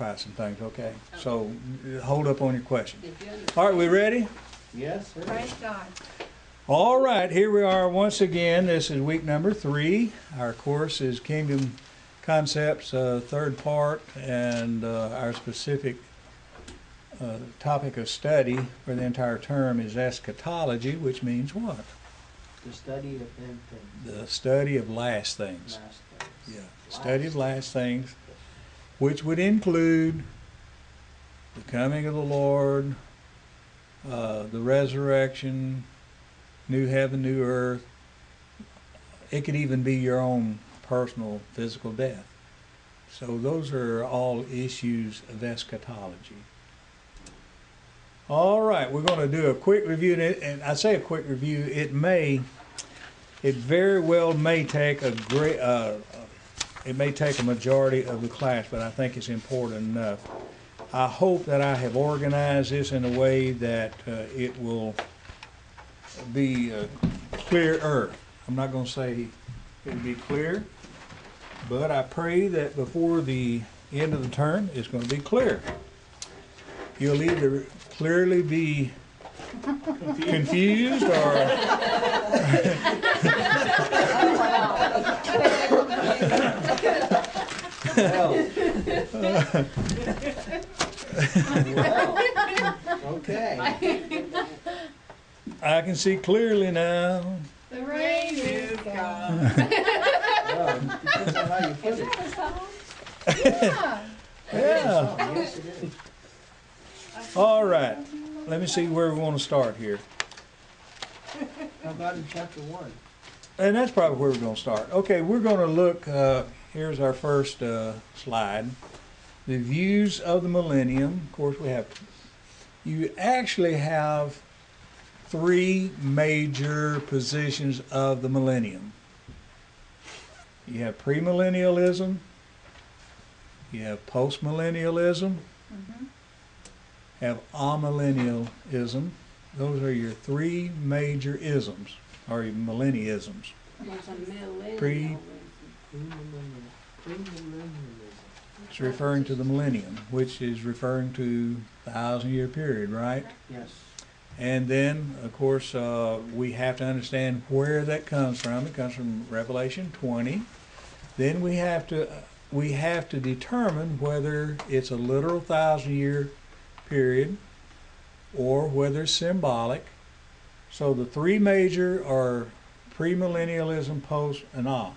clarify some things, okay? So, uh, hold up on your question. You understand? All right, we ready? Yes, sir. Praise God. All right, here we are once again. This is week number three. Our course is Kingdom Concepts, uh, third part, and uh, our specific uh, topic of study for the entire term is eschatology, which means what? The study of them things. The study of last things. Last things. Yeah, study of last things, which would include the coming of the Lord, uh, the resurrection, new heaven, new earth. It could even be your own personal physical death. So those are all issues of eschatology. All right, we're going to do a quick review, and, I say a quick review. It may, it very well may take a great, uh, it may take a majority of the class, but I think it's important enough. I hope that I have organized this in a way that uh, it will be uh, clearer. I'm not going to say it'll be clear, but I pray that before the end of the term, it's going to be clear. You'll either clearly be confused or Well. Well, okay. I can see clearly now. The rain is gone. Well, depends on how you put it. Yeah. Yeah. Yes, it is. All right. Let me see where we want to start here. How about in chapter one? And that's probably where we're going to start. Okay, we're going to look. Uh, here's our first uh, slide. The views of the millennium. Of course, we have. You actually have three major positions of the millennium. You have premillennialism. You have postmillennialism. Mhm. Have amillennialism. Those are your three major isms, or millennialisms. There's a millennial. Pre- Premillennialism. It's referring to the millennium, which is referring to the thousand year period, right? Yes. And then, of course, uh, we have to understand where that comes from. It comes from Revelation 20. Then we have to we have to determine whether it's a literal thousand year period or whether it's symbolic. So the three major are premillennialism, post, and ah.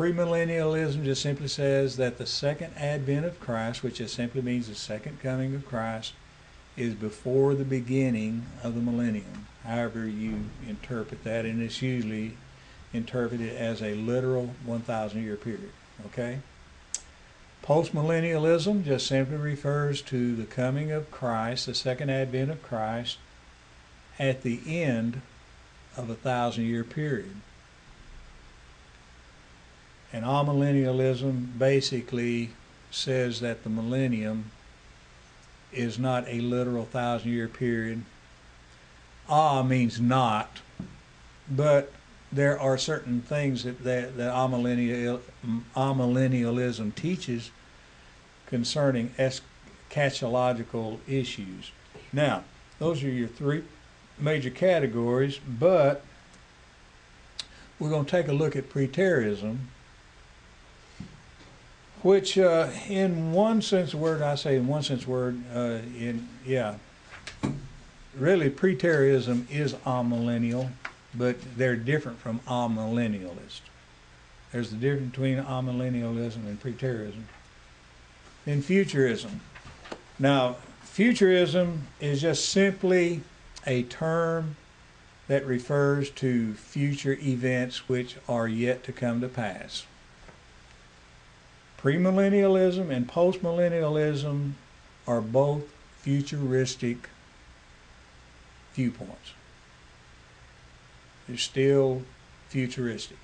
Premillennialism just simply says that the second advent of Christ, which just simply means the second coming of Christ, is before the beginning of the millennium. However you interpret that, and it's usually interpreted as a literal 1,000 year period. Okay? Postmillennialism just simply refers to the coming of Christ, the second advent of Christ, at the end of a thousand year period. And amillennialism basically says that the millennium is not a literal thousand year period. Ah means not, but there are certain things that that, that amillennial, amillennialism teaches concerning eschatological issues. Now, those are your three major categories, but we're going to take a look at preterism, which, uh, in one sense word, I say in one sense word, uh, in yeah, really preterism is amillennial, but they're different from amillennialist. There's the difference between amillennialism and preterism. Then futurism. Now, futurism is just simply a term that refers to future events which are yet to come to pass. Premillennialism and postmillennialism are both futuristic viewpoints. They're still futuristic.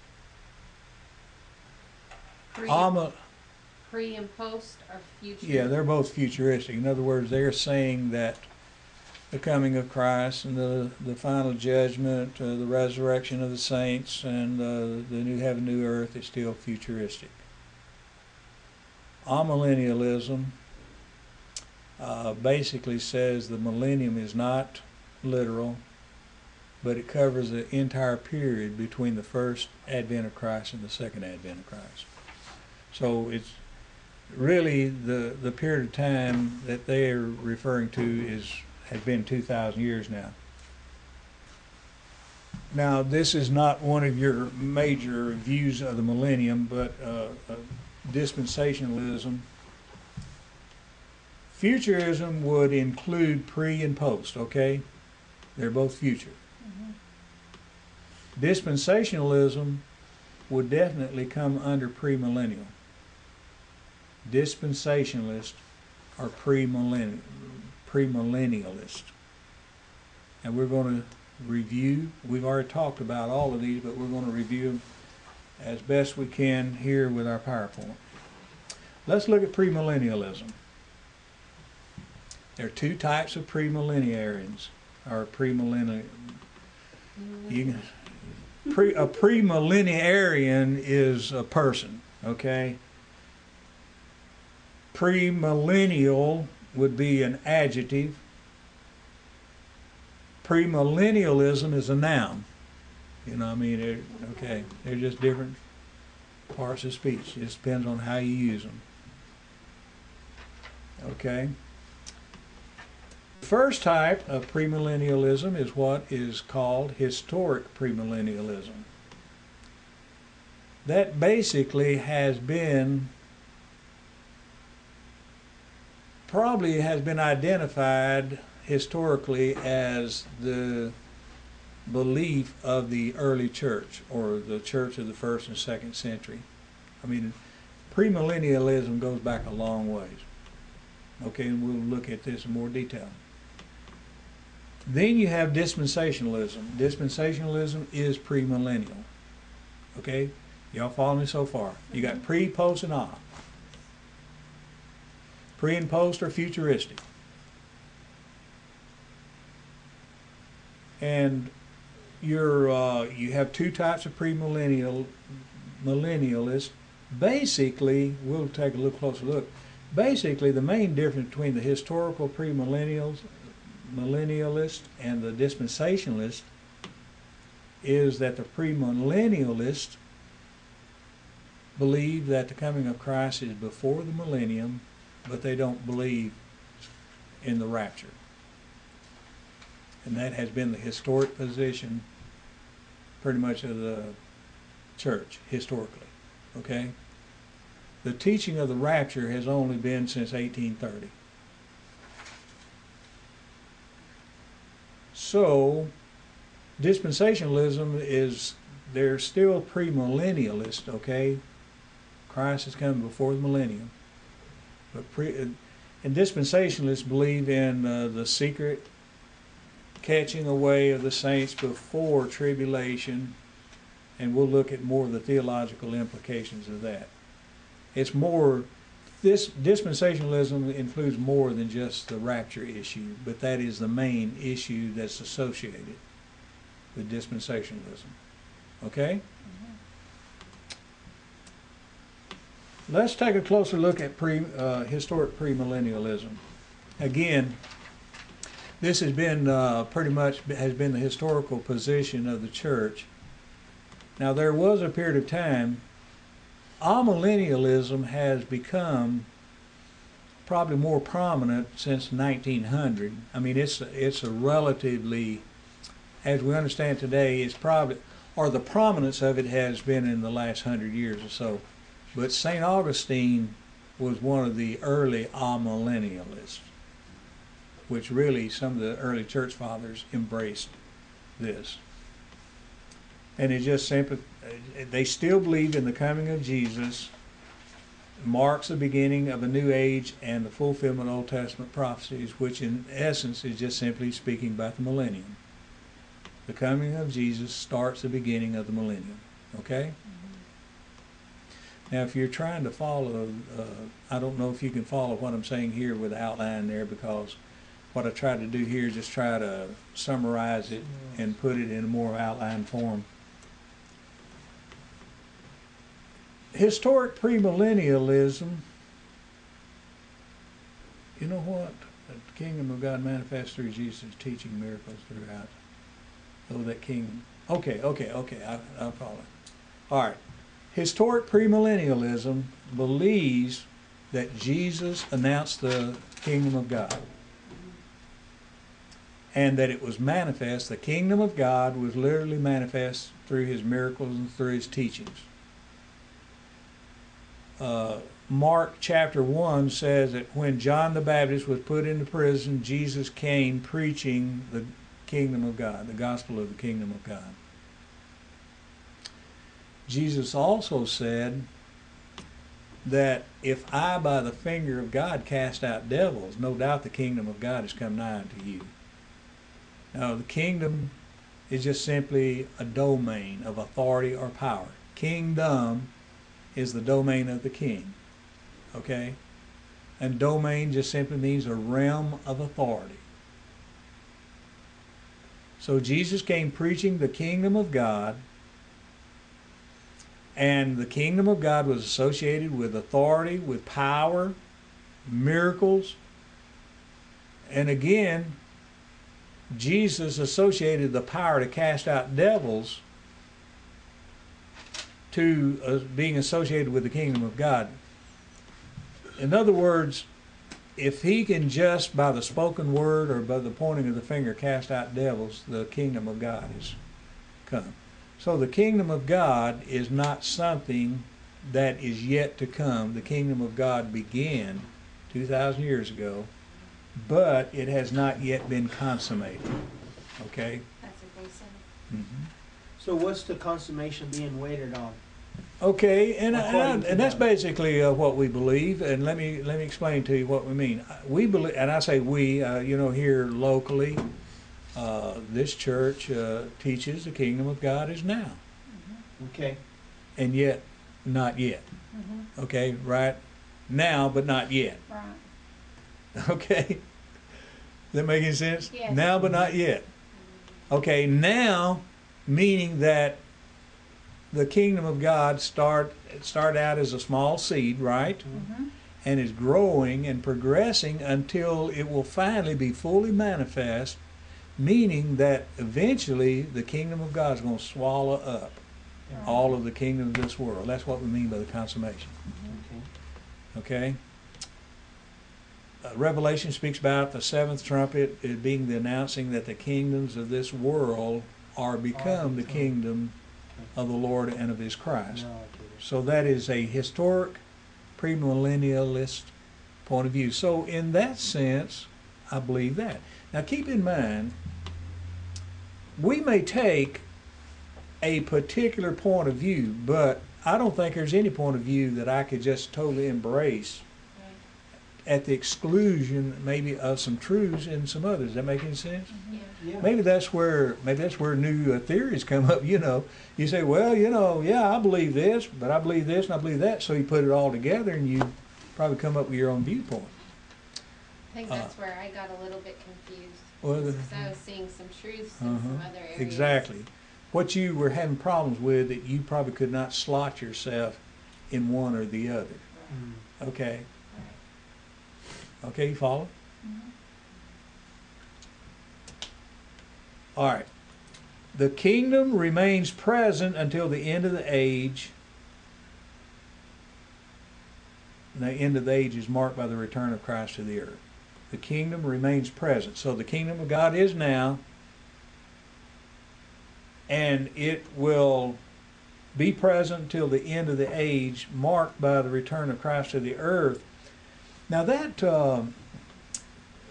Pre, pre and post are futuristic. yeah, they're both futuristic. In other words, they're saying that the coming of Christ and the, the final judgment, uh, the resurrection of the saints, and uh, the new heaven, new earth is still futuristic. Amillennialism uh, basically says the millennium is not literal, but it covers the entire period between the first advent of Christ and the second advent of Christ. So it's really the the period of time that they are referring to is has been 2,000 years now. Now, this is not one of your major views of the millennium, but uh, uh, dispensationalism. Futurism would include pre and post, okay? They're both future. Mm-hmm. Dispensationalism would definitely come under premillennial. Dispensationalists are premillennial, premillennialist. And we're going to review, we've already talked about all of these, but we're going to review them as best we can here with our PowerPoint. Let's look at premillennialism. There are two types of premillenarians, or premillennial. Can, pre, a premillenarian is a person, okay? Premillennial would be an adjective. Premillennialism is a noun. You know, what I mean, they're, okay, they're just different parts of speech. It just depends on how you use them. Okay. The First type of premillennialism is what is called historic premillennialism. That basically has been probably has been identified historically as the belief of the early church or the church of the first and second century. I mean, premillennialism goes back a long ways. Okay, and we'll look at this in more detail. Then you have dispensationalism. Dispensationalism is premillennial. Okay, y'all follow me so far? You got mm-hmm. pre, post, and off. Pre and post are futuristic. And you're, uh, you have two types of premillennial millennialists. Basically, we'll take a little closer look. Basically, the main difference between the historical premillennials, millennialist, and the dispensationalist is that the premillennialists believe that the coming of Christ is before the millennium, but they don't believe in the rapture. And that has been the historic position pretty much of the church historically. Okay? The teaching of the rapture has only been since 1830. So, dispensationalism is, they're still premillennialist, okay? Christ has come before the millennium. But pre, and dispensationalists believe in uh, the secret catching away of the saints before tribulation, and we'll look at more of the theological implications of that. It's more, this dispensationalism includes more than just the rapture issue, but that is the main issue that's associated with dispensationalism. Okay? Let's take a closer look at pre, uh, historic premillennialism. Again, this has been uh, pretty much has been the historical position of the church. Now there was a period of time. Amillennialism has become probably more prominent since 1900. I mean, it's it's a relatively, as we understand today, it's probably or the prominence of it has been in the last hundred years or so. But St. Augustine was one of the early amillennialists, which really some of the early church fathers embraced this. And it just simply, they still believe in the coming of Jesus, marks the beginning of a new age and the fulfillment of Old Testament prophecies, which in essence is just simply speaking about the millennium. The coming of Jesus starts the beginning of the millennium. Okay? Now, if you're trying to follow, uh, I don't know if you can follow what I'm saying here with the outline there because what I tried to do here is just try to summarize it mm-hmm. and put it in a more outline form. Historic premillennialism you know what? The kingdom of God manifests through Jesus teaching miracles throughout. Oh, that king. Okay, okay, okay. I, I follow. All right. Historic premillennialism believes that Jesus announced the kingdom of God. And that it was manifest, the kingdom of God was literally manifest through his miracles and through his teachings. Uh, Mark chapter 1 says that when John the Baptist was put into prison, Jesus came preaching the kingdom of God, the gospel of the kingdom of God. Jesus also said that if I by the finger of God cast out devils, no doubt the kingdom of God has come nigh unto you. Now, the kingdom is just simply a domain of authority or power. Kingdom is the domain of the king. Okay? And domain just simply means a realm of authority. So Jesus came preaching the kingdom of God, and the kingdom of God was associated with authority, with power, miracles. And again, Jesus associated the power to cast out devils to uh, being associated with the kingdom of God. In other words, if he can just by the spoken word or by the pointing of the finger cast out devils, the kingdom of God is come. So the kingdom of God is not something that is yet to come. The kingdom of God began 2,000 years ago, but it has not yet been consummated. Okay? That's what they said. Mm-hmm. So what's the consummation being waited on? Okay, and, and, According and that's basically uh, what we believe. And let me let me explain to you what we mean. Uh, We believe, and I say we, uh, you know, here locally, uh, this church uh, teaches the kingdom of God is now, Okay, and yet not yet. Mm-hmm. Okay, right now, but not yet. Right. Okay, Is that making sense? Yes. Now, but not yet. Okay, now, meaning that the kingdom of God start start out as a small seed, right? Mm-hmm. and is growing and progressing until it will finally be fully manifest, meaning that eventually the kingdom of God is going to swallow up all of the kingdom of this world. That's what we mean by the consummation. okay. Okay? Uh, Revelation speaks about the seventh trumpet it being the announcing that the kingdoms of this world are become the kingdom of the Lord and of his Christ. Now I get it. So that is a historic premillennialist point of view. So in that sense, I believe that. Now keep in mind, we may take a particular point of view, but I don't think there's any point of view that I could just totally embrace at the exclusion maybe of some truths and some others. Does that make any sense? Yeah. Yeah. Maybe that's where maybe that's where new uh, theories come up. You know, you say, well, you know, yeah, I believe this, but I believe this and I believe that. So you put it all together, and you probably come up with your own viewpoint. I think Uh, that's where I got a little bit confused. Well, the- Because I was seeing some truths in some Uh-huh. other areas. Exactly. What you were having problems with that you probably could not slot yourself in one or the other. Mm. Okay. Okay, you follow? Mm-hmm. All right. The kingdom remains present until the end of the age. And the end of the age is marked by the return of Christ to the earth. The kingdom remains present. So the kingdom of God is now, and it will be present till the end of the age, marked by the return of Christ to the earth. Now that um,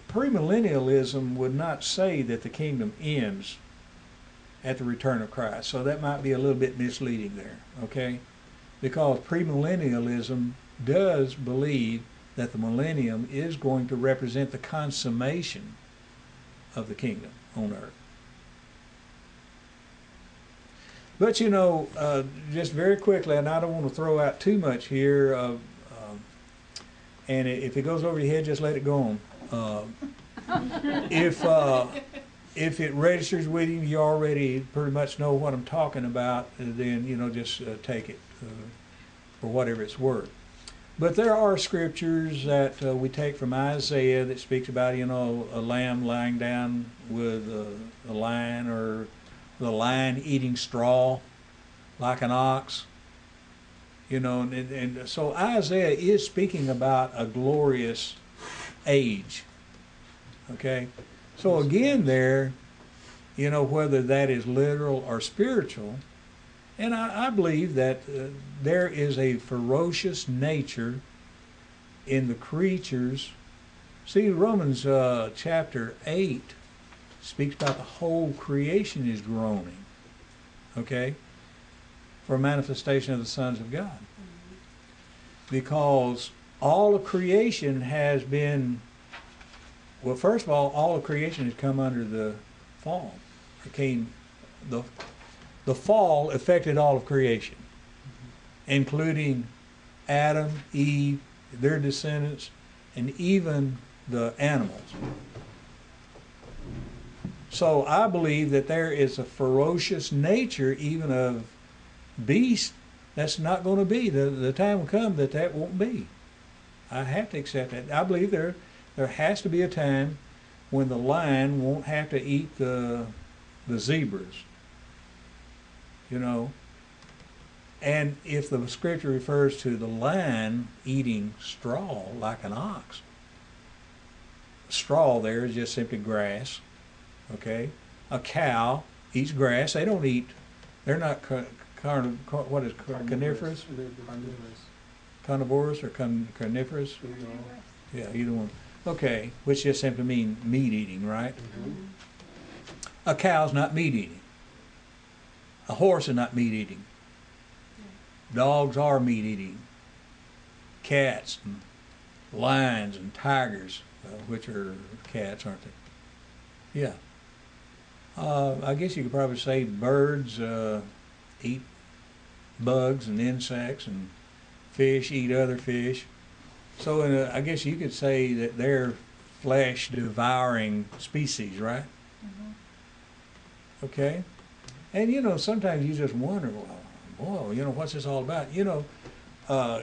premillennialism would not say that the kingdom ends at the return of Christ. So that might be a little bit misleading there, okay? Because premillennialism does believe that the millennium is going to represent the consummation of the kingdom on earth. But you know, uh, just very quickly, and I don't want to throw out too much here, uh, and if it goes over your head, just let it go on. Uh, if uh, if it registers with you, you already pretty much know what I'm talking about. Then you know, just uh, take it uh, for whatever it's worth. But there are scriptures that uh, we take from Isaiah that speaks about, you know, a lamb lying down with a, a lion or the lion eating straw like an ox. You know, and, and so Isaiah is speaking about a glorious age. Okay? So again, there, you know, whether that is literal or spiritual, and I, I believe that uh, there is a ferocious nature in the creatures. See, Romans uh, chapter 8 speaks about the whole creation is groaning, okay, for manifestation of the sons of God. Because all of creation has been, well, first of all, all of creation has come under the fall. It came, the the fall affected all of creation, including Adam, Eve, their descendants, and even the animals. So I believe that there is a ferocious nature even of beasts that's not going to be. The, the time will come that that won't be. I have to accept that. I believe there there has to be a time when the lion won't have to eat the the zebras you know. And if the scripture refers to the lion eating straw like an ox, straw there is just simply grass, okay? A cow eats grass. They don't eat, they're not car, car, what is car, coniferous? Carnivorous or con, carnivorous? Yeah, either one. Okay, which just simply mean meat eating, right? A cow's not meat eating. A horse is not meat eating. Dogs are meat eating. Cats and lions and tigers, uh, which are cats, aren't they? Yeah. Uh, I guess you could probably say birds uh, eat bugs and insects, and fish eat other fish. So, in a, I guess you could say that they're flesh devouring species, right? Okay. And you know, sometimes you just wonder, well, whoa, you know, what's this all about? You know, uh,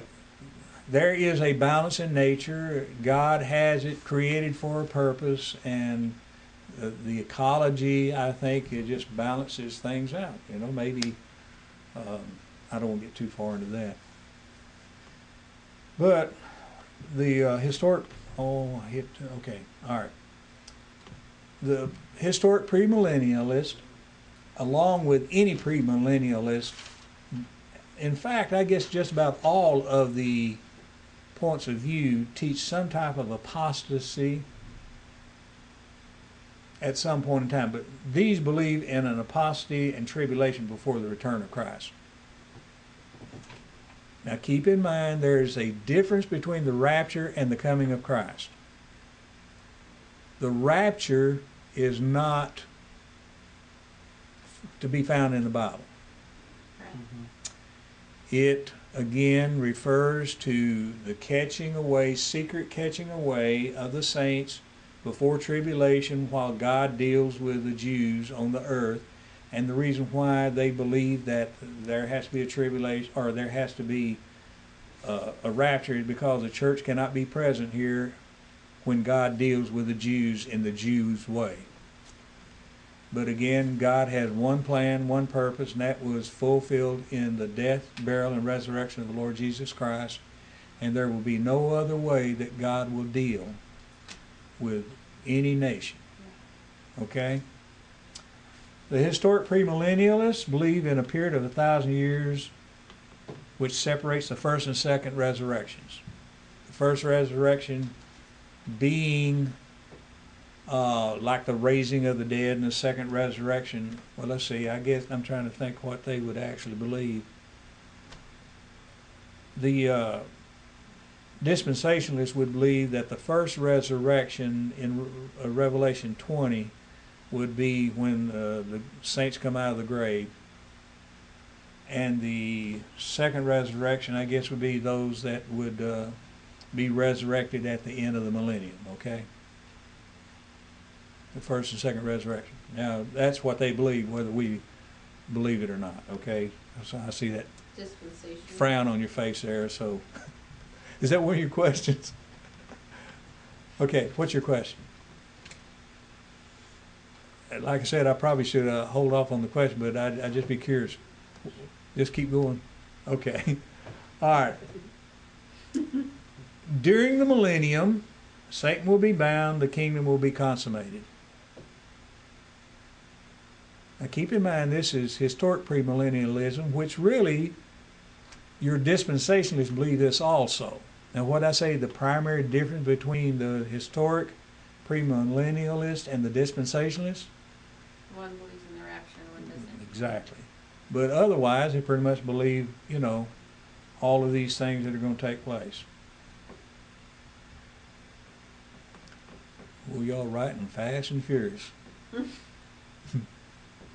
there is a balance in nature. God has it created for a purpose, and the, the ecology, I think, it just balances things out. You know, maybe um, I don't want to get too far into that, but the uh, historic. Oh, hit. Okay, all right. The historic premillennialist along with any premillennialist. In fact, I guess just about all of the points of view teach some type of apostasy at some point in time. But these believe in an apostasy and tribulation before the return of Christ. Now keep in mind there's a difference between the rapture and the coming of Christ. The rapture is not to be found in the Bible. It again refers to the catching away, secret catching away of the saints before tribulation while God deals with the Jews on the earth. And the reason why they believe that there has to be a tribulation or there has to be uh, a rapture is because the church cannot be present here when God deals with the Jews in the Jews' way. But again, God has one plan, one purpose, and that was fulfilled in the death, burial, and resurrection of the Lord Jesus Christ. And there will be no other way that God will deal with any nation. Okay? The historic premillennialists believe in a period of a thousand years which separates the first and second resurrections. The first resurrection being uh, like the raising of the dead and the second resurrection. Well, let's see. I guess I'm trying to think what they would actually believe. The uh, dispensationalists would believe that the first resurrection in Re- uh, Revelation 20 would be when uh, the saints come out of the grave. And the second resurrection, I guess, would be those that would uh, be resurrected at the end of the millennium, okay? the first and second resurrection. Now, that's what they believe, whether we believe it or not, okay? So I see that Dispensation. frown on your face there, so Is that one of your questions? Okay, what's your question? Like I said, I probably should uh, hold off on the question, but I'd, I'd just be curious. Just keep going. Okay. All right. During the millennium, Satan will be bound, the kingdom will be consummated. Now keep in mind this is historic premillennialism, which really your dispensationalists believe this also. Now what I say the primary difference between the historic premillennialist and the dispensationalist? One believes in the rapture one doesn't. Exactly. But otherwise, they pretty much believe, you know, all of these things that are going to take place. Well, y'all writing fast and furious.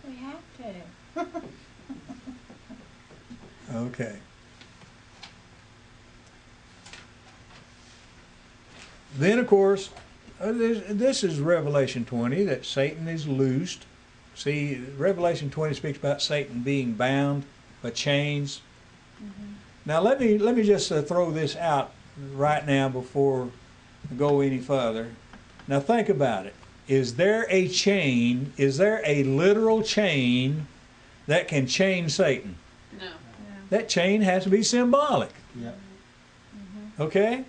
We have to. Okay. Then, of course, uh, this, this is Revelation 20 that Satan is loosed. See, Revelation 20 speaks about Satan being bound by chains. Now, let me let me just uh, throw this out right now before I go any further. Now, think about it. Is there a chain? Is there a literal chain that can chain Satan? No. That chain has to be symbolic. Yeah. Okay?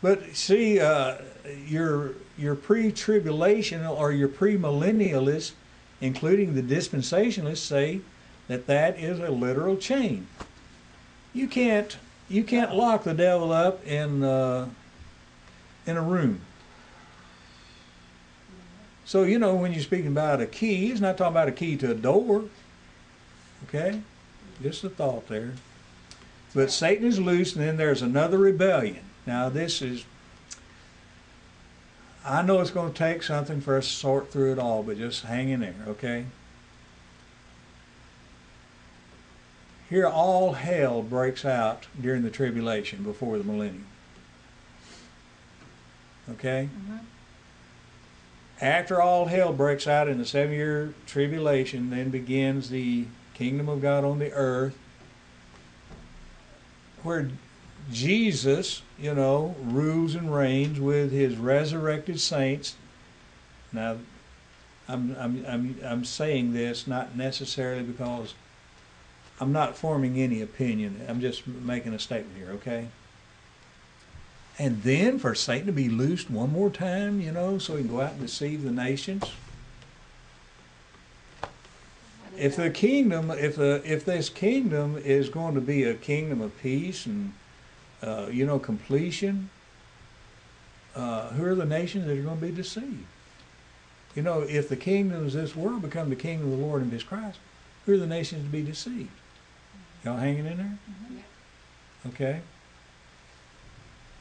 But see, uh, your your pre-tribulational or your premillennialists, including the dispensationalists, say that that is a literal chain. You can't you can't lock the devil up in uh, in a room. So you know when you're speaking about a key, he's not talking about a key to a door. Okay, just a thought there. But Satan is loose, and then there's another rebellion. Now, this is, I know it's going to take something for us to sort through it all, but just hang in there, okay? Here, all hell breaks out during the tribulation before the millennium. Okay? Mm-hmm. After all hell breaks out in the seven year tribulation, then begins the kingdom of God on the earth, where Jesus, you know, rules and reigns with his resurrected saints. Now, I'm, I'm, I'm, I'm saying this not necessarily because I'm not forming any opinion. I'm just making a statement here, okay? And then for Satan to be loosed one more time, you know, so he can go out and deceive the nations. If the kingdom, if the if this kingdom is going to be a kingdom of peace and uh, you know completion, uh, who are the nations that are going to be deceived? You know, if the kingdoms of this world become the kingdom of the Lord and His Christ, who are the nations to be deceived? Y'all hanging in there? Okay.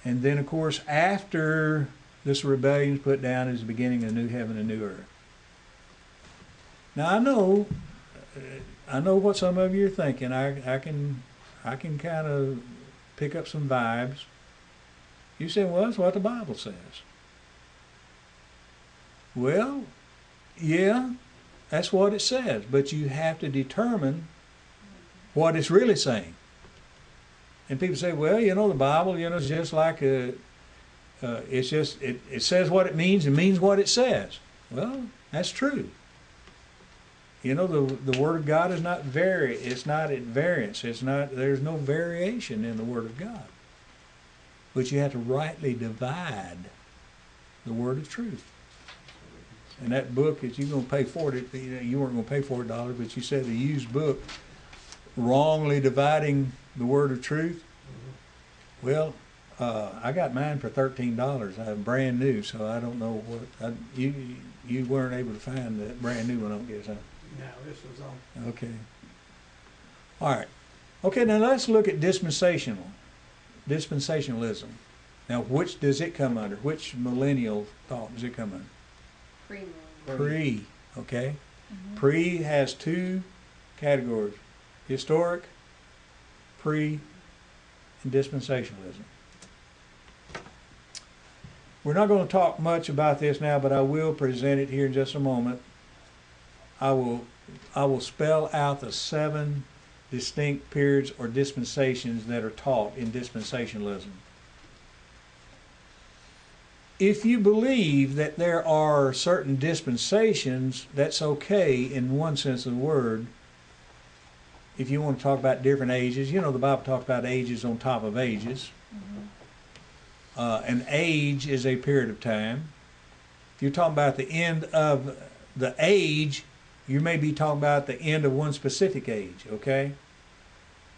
And then, of course, after this rebellion is put down, is the beginning of a new heaven and a new earth. Now I know, uh, I know what some of you are thinking. I I can I can kind of pick up some vibes. You say, well, that's what the Bible says. Well, yeah, that's what it says, but you have to determine what it's really saying. And people say, well, you know, the Bible, you know, it's just like a, uh, it's just, it, it says what it means and means what it says. Well, that's true. You know, the, the Word of God is not vary, it's not at variance. It's not, there's no variation in the Word of God. But you have to rightly divide the Word of truth. And that book that you're gonna pay for it, you know, you weren't gonna pay four dollars, but you said a used book, wrongly dividing the word of truth. Well, uh, I got mine for thirteen dollars. I'm brand new, so I don't know what I, you you weren't able to find that brand new one. I guess. Huh? No, this was on. Okay. All right. Okay. Now let's look at dispensational, dispensationalism. Now, which does it come under? Which millennial thought does it come under? Pre-millennial. Pre. Okay. Mm-hmm. Pre has two categories: historic, pre, and dispensationalism. We're not going to talk much about this now, but I will present it here in just a moment. I will, I will spell out the seven distinct periods or dispensations that are taught in dispensationalism. If you believe that there are certain dispensations, that's okay in one sense of the word. If you want to talk about different ages, you know, the Bible talks about ages on top of ages. Uh, an age is a period of time. If you're talking about the end of the age, you may be talking about the end of one specific age, okay?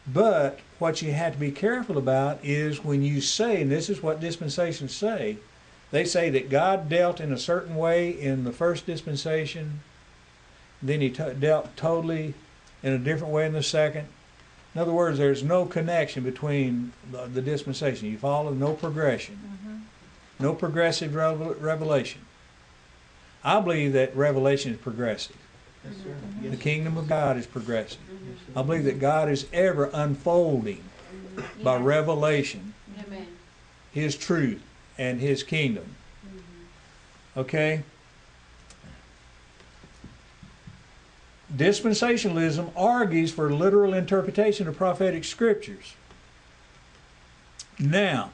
But what you have to be careful about is when you say, and this is what dispensations say, they say that God dealt in a certain way in the first dispensation, then he to- dealt totally in a different way in the second. In other words, there's no connection between the, the dispensation. You follow no progression, mm-hmm. no progressive revel- revelation. I believe that revelation is progressive. The kingdom of God is progressive. yes, I believe that God is ever unfolding by revelation Amen. His truth and His kingdom. Mm-hmm. Okay? Dispensationalism argues for literal interpretation of prophetic scriptures. Now,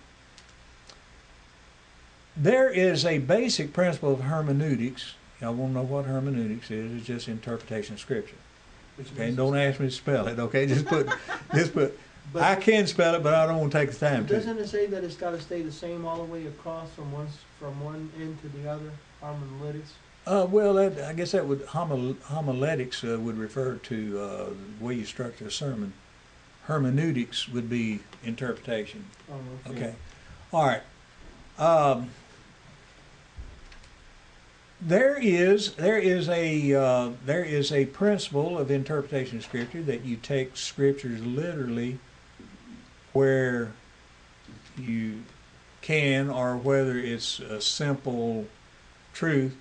there is a basic principle of hermeneutics. Y'all want to know what hermeneutics is? It's just interpretation of scripture. Okay, don't ask me to spell it. Okay, just put, just put. But I can spell it, but I don't want to take the time to. Doesn't it say that it's gotta stay the same all the way across from one, from one end to the other, harmonetics? Uh, well, that, I guess that would homil, homiletics uh, would refer to uh, the way you structure a sermon. Hermeneutics would be interpretation. Oh, Okay. All right. Um, there is there is a uh, there is a principle of interpretation of scripture that you take scriptures literally where you can or whether it's a simple truth.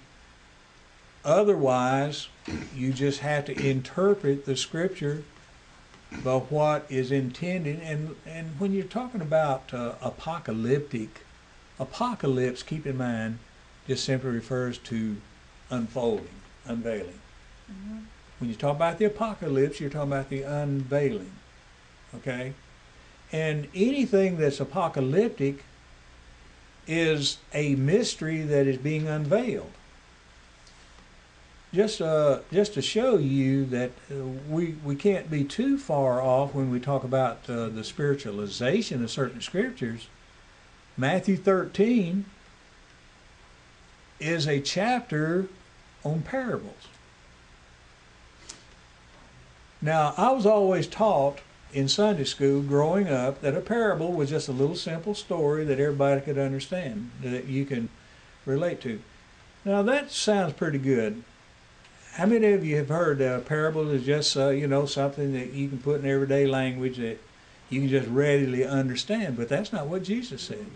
Otherwise you just have to interpret the scripture by what is intended. And and when you're talking about uh, apocalyptic apocalypse keep in mind just simply refers to unfolding unveiling. When you talk about the apocalypse you're talking about the unveiling okay? And anything that's apocalyptic is a mystery that is being unveiled. Just uh, just to show you that uh, we we can't be too far off when we talk about uh, the spiritualization of certain scriptures. Matthew 13 is a chapter on parables. Now, I was always taught in Sunday school growing up that a parable was just a little simple story that everybody could understand, that you can relate to. Now, that sounds pretty good. How many of you have heard a parable is just uh, you know something that you can put in everyday language that you can just readily understand? But that's not what Jesus said.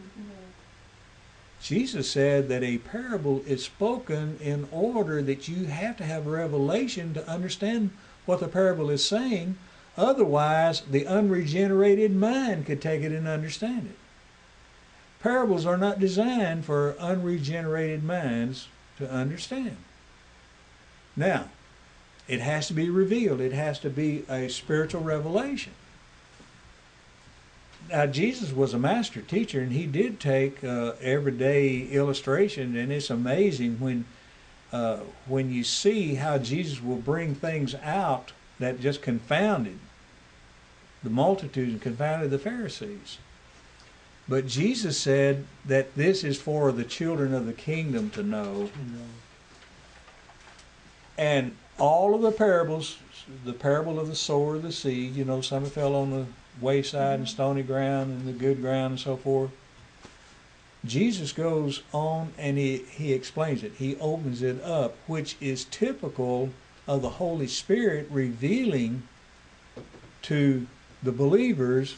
Jesus said that a parable is spoken in order that you have to have revelation to understand what the parable is saying. Otherwise, the unregenerated mind could take it and understand it. Parables are not designed for unregenerated minds to understand. Now, it has to be revealed. It has to be a spiritual revelation. Now, Jesus was a master teacher, and he did take uh, everyday illustration, and it's amazing when uh, when you see how Jesus will bring things out that just confounded the multitudes and confounded the Pharisees. But Jesus said that this is for the children of the kingdom to know and all of the parables, the parable of the sower, the seed, you know, some fell on the wayside and stony ground and the good ground and so forth. Jesus goes on and he, he explains it. He opens it up, which is typical of the Holy Spirit revealing to the believers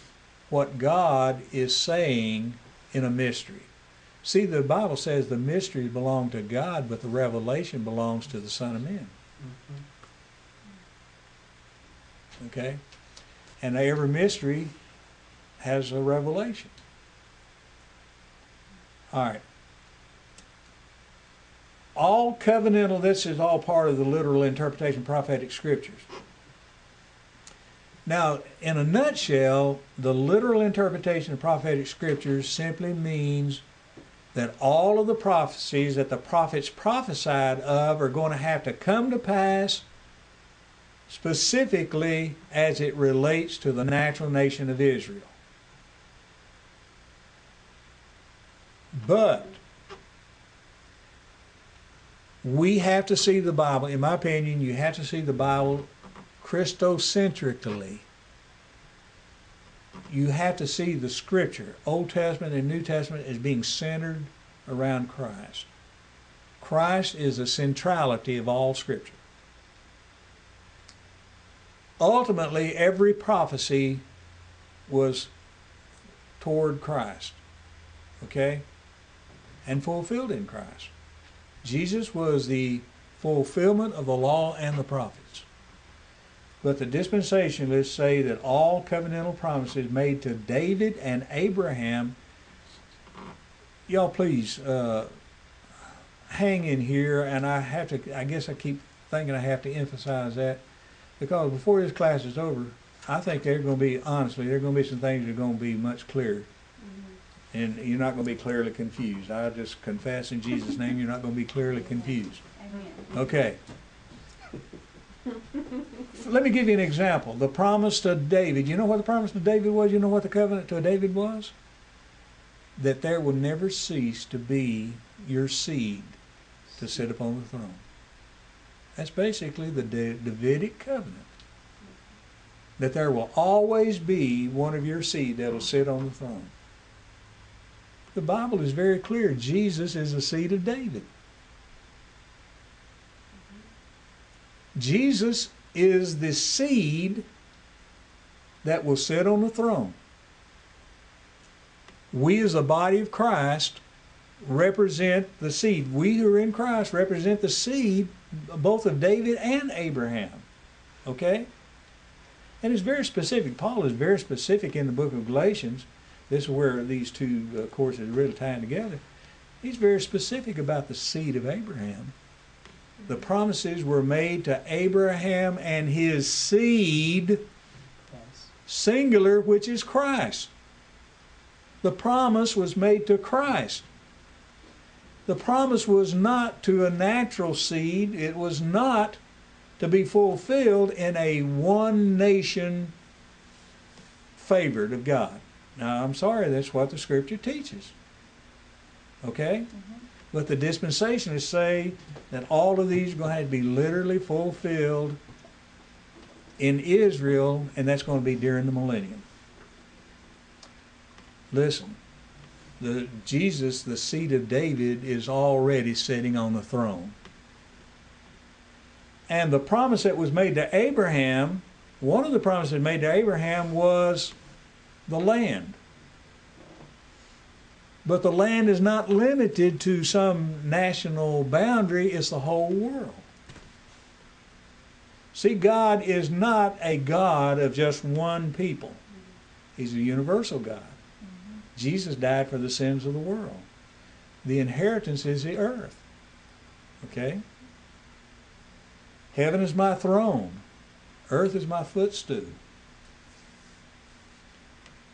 what God is saying in a mystery. See, the Bible says the mysteries belong to God, but the revelation belongs to the Son of Man. Mm-hmm. Okay? And every mystery has a revelation. All right. All covenantal, this is all part of the literal interpretation of prophetic scriptures. Now, in a nutshell, the literal interpretation of prophetic scriptures simply means that all of the prophecies that the prophets prophesied of are going to have to come to pass specifically as it relates to the natural nation of Israel. But we have to see the Bible, in my opinion, you have to see the Bible Christocentrically. You have to see the scripture, Old Testament and New Testament, as being centered around Christ. Christ is the centrality of all scripture. Ultimately, every prophecy was toward Christ. Okay? And fulfilled in Christ. Jesus was the fulfillment of the law and the prophets. But the dispensationalists say that all covenantal promises made to David and Abraham, y'all please uh, hang in here, and I have to, I guess I keep thinking I have to emphasize that, because before this class is over, I think they're going to be, honestly, there are going to be some things that are going to be much clearer Mhm. and you're not going to be clearly confused. I just confess in Jesus' name, you're not going to be clearly confused. Amen. Okay. Let me give you an example. The promise to David. You know what the promise to David was? You know what the covenant to David was? That there will never cease to be your seed to sit upon the throne. That's basically the Da- Davidic covenant. That there will always be one of your seed that will sit on the throne. The Bible is very clear. Jesus is the seed of David. Jesus is the seed that will sit on the throne. We, as a body of Christ, represent the seed. We who are in Christ represent the seed both of David and Abraham. Okay? And it's very specific. Paul is very specific in the book of Galatians. This is where these two uh, courses really tie together. He's very specific about the seed of Abraham. The promises were made to Abraham and his seed, singular, which is Christ. The promise was made to Christ. The promise was not to a natural seed, it was not to be fulfilled in a one nation favored of God. Now, I'm sorry, that's what the scripture teaches. Okay? Mm-hmm. But the dispensationalists say that all of these are going to have to be literally fulfilled in Israel, and that's going to be during the millennium. Listen, the Jesus, the seed of David, is already sitting on the throne. And the promise that was made to Abraham, one of the promises made to Abraham was the land. But the land is not limited to some national boundary, it's the whole world. See, God is not a God of just one people, He's a universal God. Jesus died for the sins of the world. The inheritance is the earth. Okay? Heaven is my throne, earth is my footstool.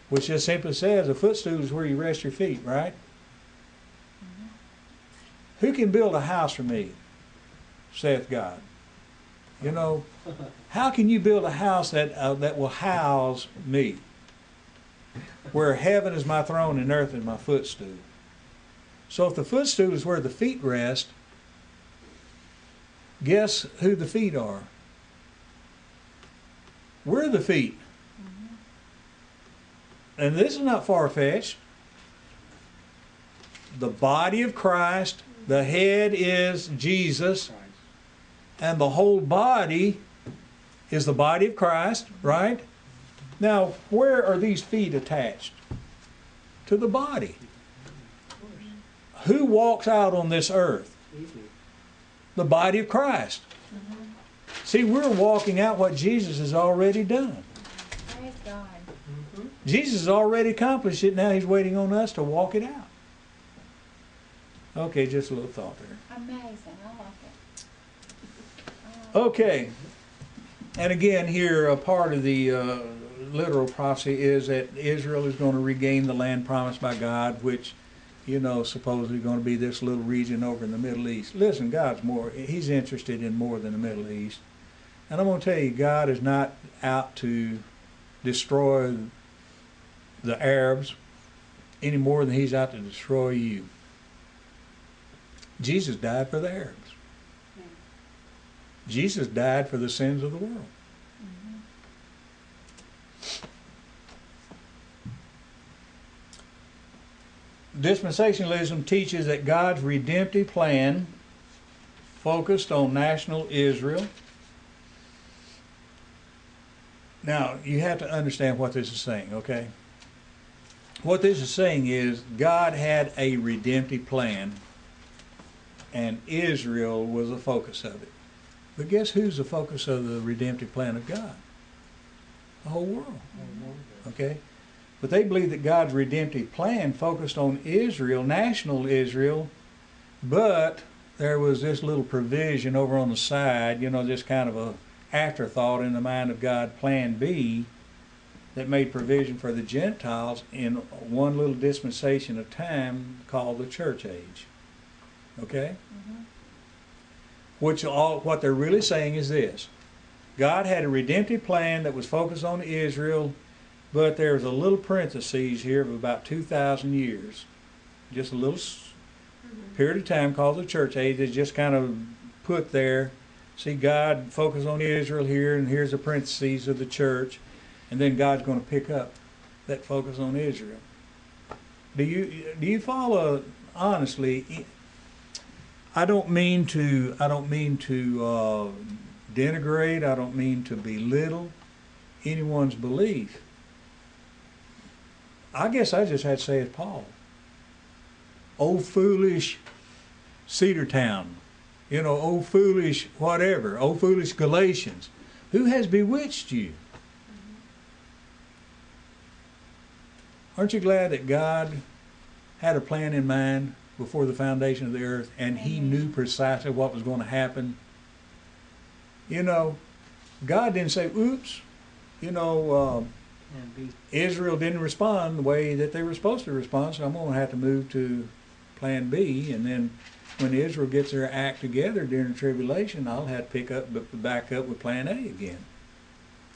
Which just simply says a footstool is where you rest your feet, right? Who can build a house for me? saith God. You know, how can you build a house that uh, that will house me? Where heaven is my throne and earth is my footstool. So if the footstool is where the feet rest, guess who the feet are? We're the feet. Mm-hmm. And this is not far fetched. The body of Christ, the head is Jesus, and the whole body is the body of Christ, right? Now, where are these feet attached? To the body. Who walks out on this earth? The body of Christ. See, we're walking out what Jesus has already done. Praise God. Mhm. Jesus has already accomplished it. Now he's waiting on us to walk it out. Okay, just a little thought there. Amazing. I like it. I. Okay. and again, here, a part of the uh, literal prophecy is that Israel is going to regain the land promised by God, which, you know, supposedly going to be this little region over in the Middle East. Listen, God's more, He's interested in more than the Middle East. And I'm going to tell you, God is not out to destroy the Arabs any more than He's out to destroy you. Jesus died for the Arabs. Jesus died for the sins of the world. Dispensationalism teaches that God's redemptive plan focused on national Israel. Now, you have to understand what this is saying, okay? What this is saying is God had a redemptive plan, and Israel was the focus of it. But guess who's the focus of the redemptive plan of God? The whole world. Okay? But they believe that God's redemptive plan focused on Israel, national Israel, but there was this little provision over on the side, you know, just kind of a afterthought in the mind of God, plan B, that made provision for the Gentiles in one little dispensation of time called the church age. Okay? Mm-hmm. Which all what they're really saying is this. God had a redemptive plan that was focused on Israel, but there's a little parentheses here of about 2,000 years. Just a little s- period of time called the church age that's just kind of put there. See, God focused on Israel here, and here's the parentheses of the church, and then God's going to pick up that focus on Israel. Do you do you follow honestly? I don't mean to. I don't mean to uh, denigrate. I don't mean to belittle anyone's belief. I guess I just had to say as Paul. Oh foolish Cedar Town, you know, oh foolish whatever, oh foolish Galatians, who has bewitched you? Aren't you glad that God had a plan in mind before the foundation of the earth and he knew precisely what was going to happen? You know, God didn't say, oops, you know, um, Israel didn't respond the way that they were supposed to respond, so I'm going to have to move to plan B. And then when Israel gets their act together during the tribulation, I'll have to pick up, back up with plan A again.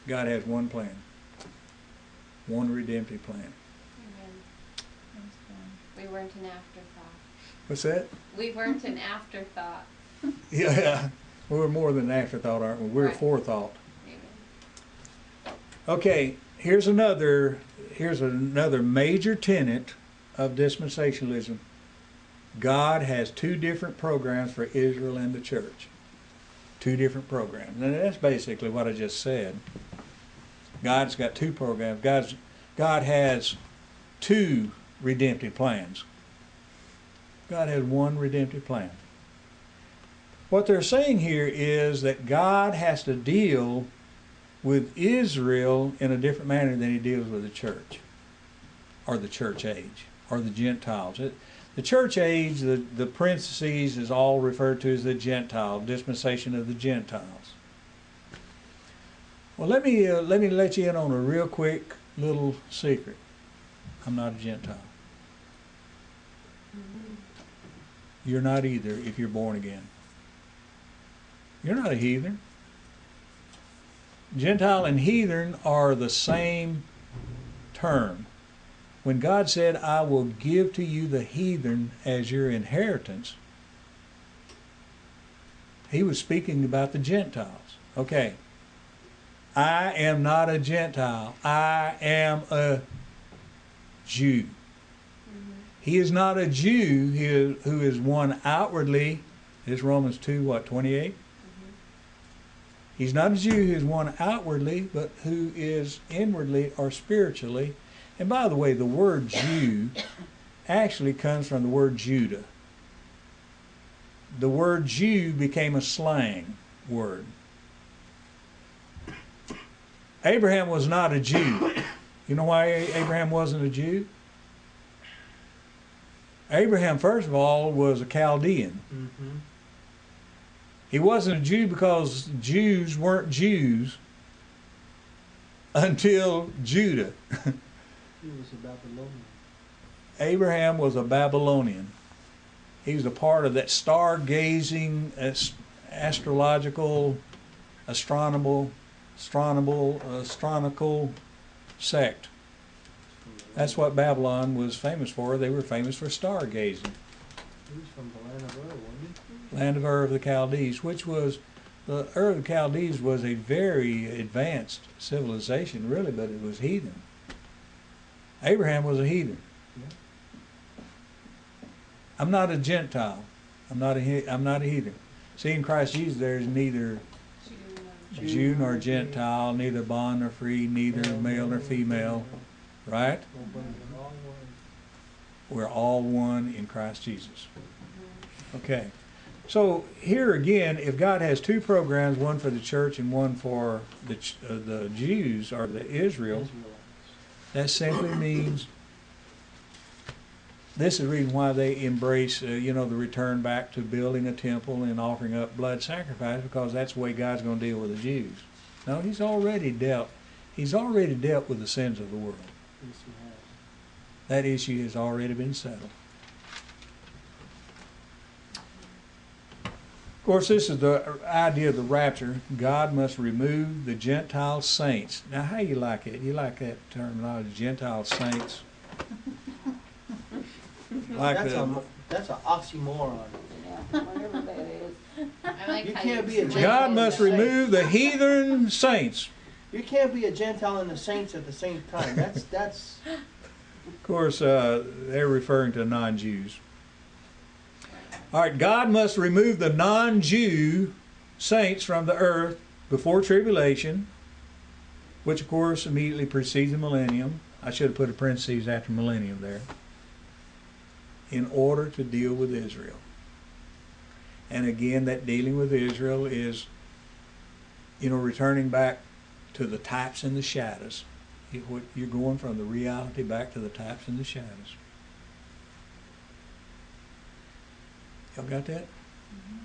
God has one plan, one redemptive plan. Amen. We weren't an afterthought. What's that? We weren't an afterthought. Yeah, we're more than an afterthought, aren't we? We're a Right. forethought. Okay, here's another here's another major tenet of dispensationalism. God has two different programs for Israel and the church. Two different programs. And that's basically what I just said. God's got two programs. God's God has two redemptive plans. God has one redemptive plan. What they're saying here is that God has to deal with Israel in a different manner than he deals with the church or the church age or the Gentiles. It, the church age, the, the parentheses is all referred to as the Gentile, dispensation of the Gentiles. Well, let me, uh, let me let you in on a real quick little secret. I'm not a Gentile. You're not either if you're born again. You're not a heathen. Gentile and heathen are the same term. When God said, I will give to you the heathen as your inheritance, he was speaking about the Gentiles. Okay. I am not a Gentile. I am a Jew. Mm-hmm. He is not a Jew he who is one outwardly. Is Romans 2, what, 28? He's not a Jew who is one outwardly, but who is inwardly or spiritually. And by the way, the word Jew actually comes from the word Judah. The word Jew became a slang word. Abraham was not a Jew. You know why Abraham wasn't a Jew? Abraham, first of all, was a Chaldean. Mm-hmm. He wasn't a Jew because Jews weren't Jews until Judah. He was a Babylonian. Abraham was a Babylonian. He was a part of that stargazing, as- astrological, astronomical, astronomical, astronomical sect. That's what Babylon was famous for. They were famous for stargazing. He was from the land of Ur, wasn't he? Land of Ur of the Chaldees, which was the Ur of the Chaldees was a very advanced civilization, really, but it was heathen. Abraham was a heathen. Yeah. I'm not a Gentile. I'm not a I'm not a heathen. See, in Christ Jesus, there is neither Jew nor Gentile, neither bond nor free, neither male nor female. Right? We're all one in Christ Jesus. Okay. So here again, if God has two programs, one for the church and one for the uh, the Jews or the Israel, Israelites. that simply means this is the reason why they embrace, uh, you know, the return back to building a temple and offering up blood sacrifice because that's the way God's going to deal with the Jews. No, He's already dealt. He's already dealt with the sins of the world. Yes. That issue has already been settled. Course, this is the idea of the rapture. God must remove the Gentile saints. Now, how you like it? You like that terminology, Gentile saints? Like That's the, a, that's an oxymoron. Yeah, whatever that is. I like You can't be a explained God it. must remove the heathen saints. You can't be a Gentile and a saint at the same time. That's, that's, Of course, uh, they're referring to non-Jews. All right, God must remove the non-Jew saints from the earth before tribulation, which of course immediately precedes the millennium. I should have put a parenthesis after millennium there. In order to deal with Israel. And again, that dealing with Israel is, you know, returning back to the types and the shadows. You're going from the reality back to the types and the shadows. Y'all got that? Mm-hmm.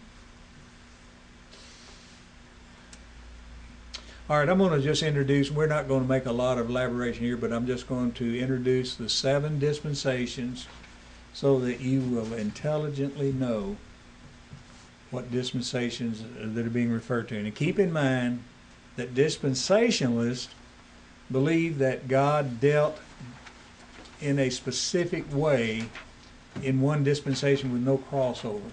All right, I'm going to just introduce, we're not going to make a lot of elaboration here, but I'm just going to introduce the seven dispensations so that you will intelligently know what dispensations that are being referred to. And keep in mind that dispensationalists believe that God dealt in a specific way in one dispensation with no crossover,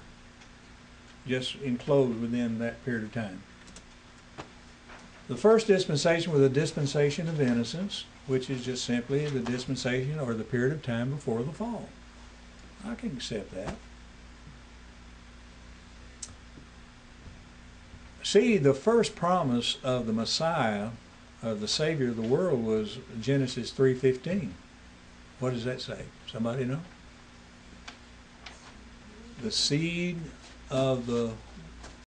just enclosed within that period of time. The first dispensation was a dispensation of innocence, which is just simply the dispensation or the period of time before the fall. I can accept that. See, the first promise of the Messiah, of the Savior of the world, was Genesis three fifteen. What does that say? Somebody know? The seed of the